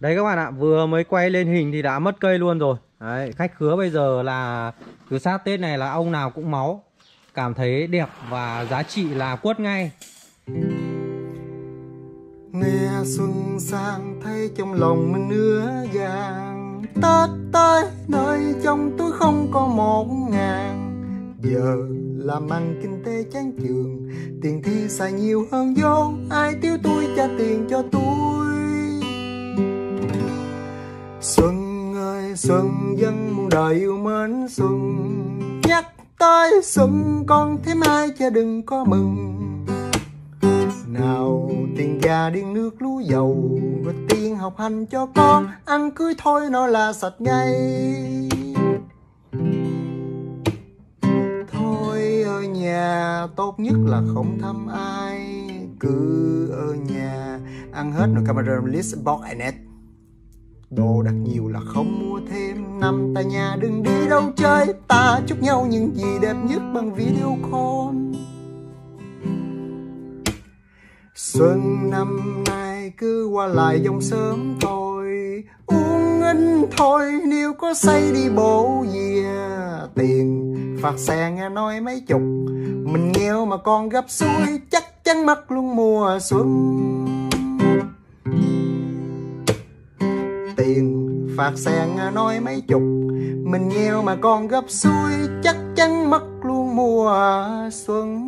Đấy các bạn ạ, vừa mới quay lên hình thì đã mất cây luôn rồi. Đấy, khách khứa bây giờ là cứ sát Tết này là ông nào cũng máu. Cảm thấy đẹp và giá trị là quất ngay. Nghe xuân sang thấy trong lòng mình nứa vàng. Tết tới nơi trong túi không có một ngàn. Giờ làm ăn kinh tế chán trường Tiền thi xài nhiều hơn vô Ai thiếu tôi trả tiền cho tôi Xuân dân muôn đời yêu mến xuân. Nhắc tới xuân, con thấy mai cha đừng có mừng. Nào, tiền già điên nước lúa dầu, Rồi tiền học hành cho con. Ăn cưới thôi, nó là sạch ngay. Thôi ở nhà, tốt nhất là không thăm ai. Cứ ở nhà, Ăn hết rồi camera list box net. Đồ đặt nhiều là không mua Nằm tại nhà đừng đi đâu chơi, Ta chúc nhau những gì đẹp nhất bằng video call. Xuân năm nay cứ qua lại dòng sớm thôi, Uống in thôi, nếu có say đi bộ về. Tiền phạt xe nghe nói mấy chục, Mình nghèo mà còn gấp xuôi Chắc chắn mất luôn mùa xuân. Tiền phạt xe à, nói mấy chục. Mình nghèo mà còn gấp xuôi Chắc chắn mất luôn mùa xuân.